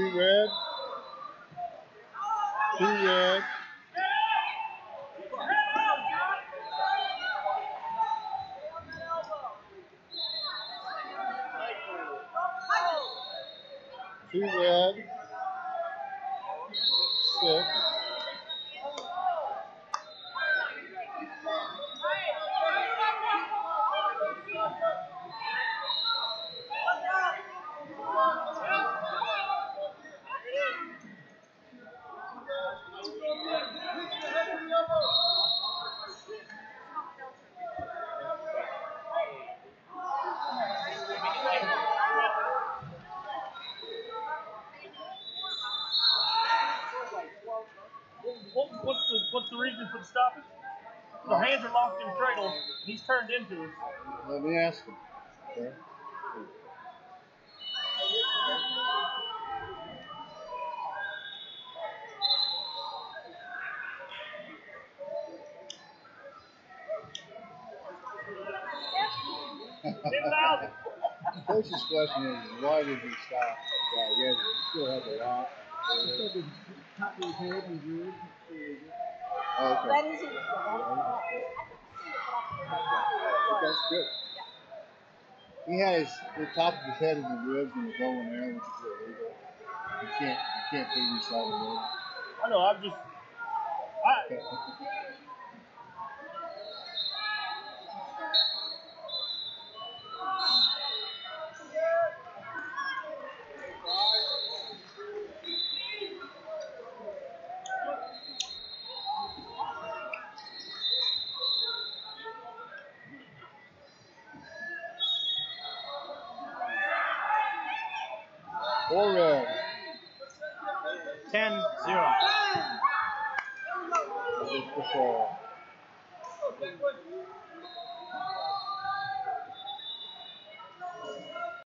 Two red. Two red. Two red. Six. What's the what's the reason for the stoppage? The hands are locked in cradle. He's turned into us. Let me ask him. Okay. Thousand. Coach's question is, why did he stop? Yeah, he has, he still had the lock. Okay. That is good. He had his the top of his head in the ribs and the bow and arrow, which is illegal. You can't you can't put him inside the ribs. I know. I'm just. I, Four red. 10 0. Just the fall.